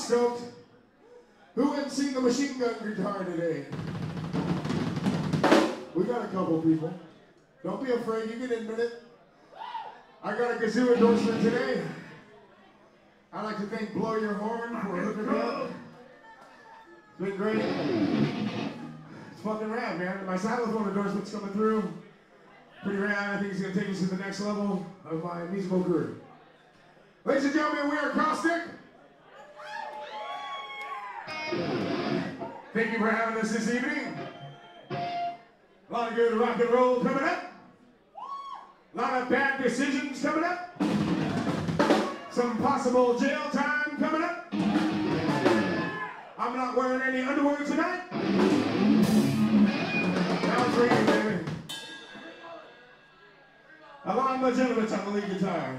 Stoked. Who seen the machine gun guitar today? We got a couple people. Don't be afraid, you can admit it. I got a kazoo endorsement today. I'd like to thank Blow Your Horn for hooking me up. It's been great. It's fucking rad, man. My xylophone endorsement's coming through. Pretty rad. I think it's gonna take us to the next level of my musical career. Ladies and gentlemen, we are Kaustik. Thank you for having us this evening. A lot of good rock and roll coming up. A lot of bad decisions coming up. Some possible jail time coming up. I'm not wearing any underwear tonight. Now you, baby. Alon Majelovich on the lead guitar.